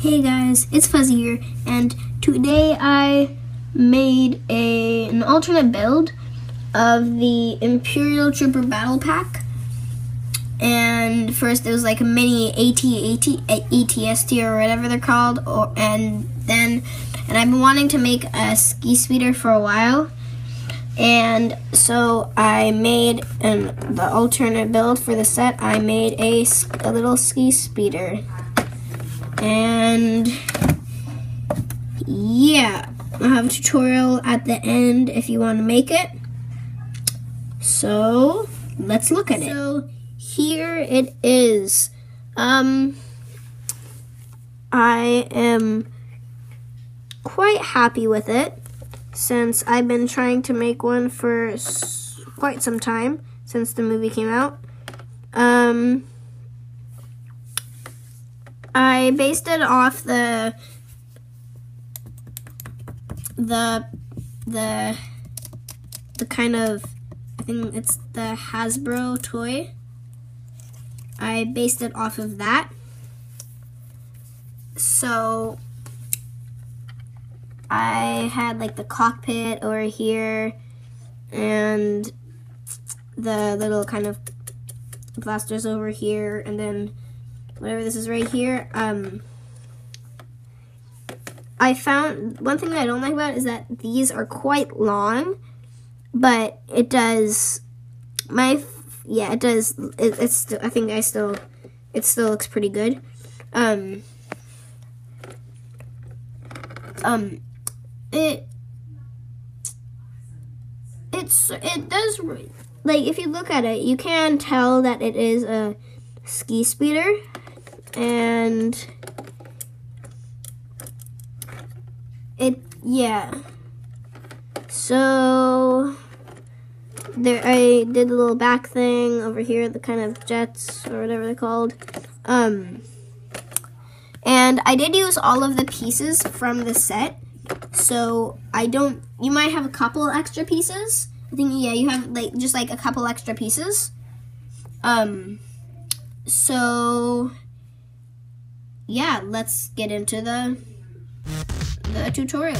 Hey guys, it's Fuzzy here, and today I made a an alternate build of the Imperial Trooper Battle Pack. And first it was like a mini AT, AT, ATST or whatever they're called, or and then and I've been wanting to make a ski speeder for a while. And so I made an the alternate build for the set. I made a, a little ski speeder. And yeah, I'll have a tutorial at the end if you want to make it. So let's look at it. So here it is. Um, I am quite happy with it since I've been trying to make one for quite some time since the movie came out. Um, I based it off the the the the kind of I think it's the Hasbro toy. I based it off of that. So I had like the cockpit over here and the little kind of blasters over here and then whatever this is right here. Um, I found one thing that I don't like about it is that these are quite long, but it does my yeah it does it, it's I think I still it still looks pretty good. Um, um, it it's it does like if you look at it, you can tell that it is a ski speeder and it yeah. So there I did a little back thing over here the kind of jets or whatever they're called. Um and I did use all of the pieces from the set. So I don't you might have a couple extra pieces. I think yeah you have like just like a couple extra pieces. Um so yeah, let's get into the the tutorial.